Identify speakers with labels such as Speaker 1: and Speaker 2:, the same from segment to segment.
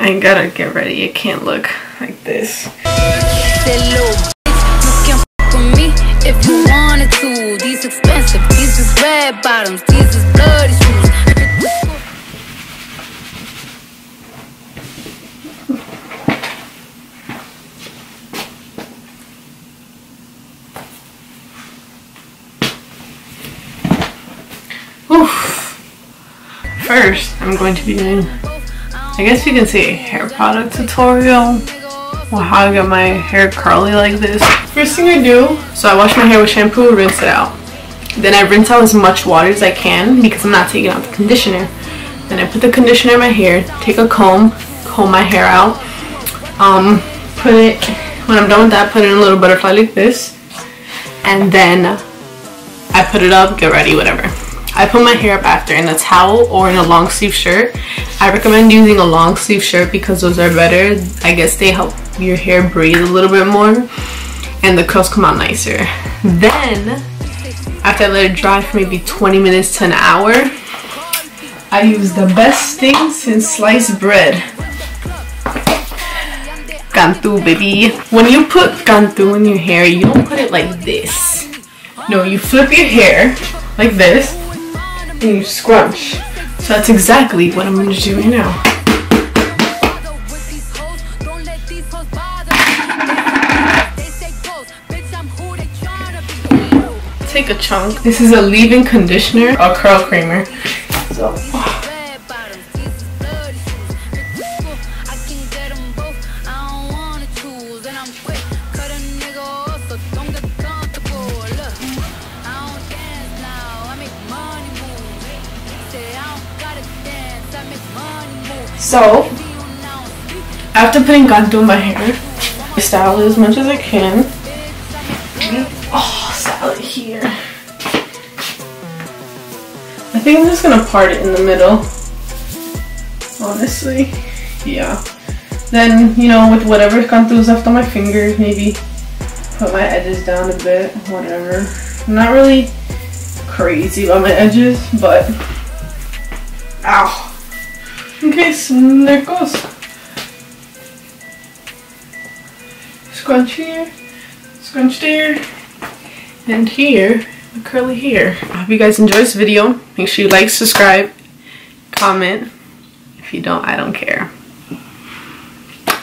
Speaker 1: I gotta get ready. It can't look like this.
Speaker 2: If you wanted to, these expensive, these is red bottoms, these is bloody shoes.
Speaker 1: First, I'm going to be doing, I guess you can say hair product tutorial. Well, how I get my hair curly like this. First thing I do, so I wash my hair with shampoo, rinse it out. Then I rinse out as much water as I can because I'm not taking out the conditioner. Then I put the conditioner in my hair, take a comb, comb my hair out. Um, put it, when I'm done with that, put it in a little butterfly like this. And then I put it up, get ready, whatever. I put my hair up after in a towel or in a long sleeve shirt. I recommend using a long sleeve shirt because those are better. I guess they help your hair breathe a little bit more and the curls come out nicer. Then, after I let it dry for maybe 20 minutes to an hour, I use the best thing since sliced bread. Cantu, baby. When you put cantu in your hair, you don't put it like this. No, you flip your hair like this and you scrunch. So that's exactly what I'm going to do right now. Take a chunk. This is a leave-in conditioner, a curl creamer. So, So, after putting cantu in my hair, I style it as much as I can. Oh, style it here. I think I'm just gonna part it in the middle. Honestly, yeah. Then, you know, with whatever cantu is left on my fingers, maybe put my edges down a bit, whatever. I'm not really crazy about my edges, but ow. Okay, goes. Scrunch here, scrunch there, and here, the curly hair. I hope you guys enjoy this video. Make sure you like, subscribe, comment. If you don't, I don't care.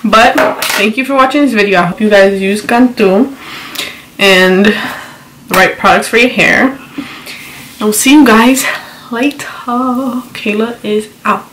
Speaker 1: But, thank you for watching this video. I hope you guys use Cantu and the right products for your hair. I will see you guys later. Kayla is out.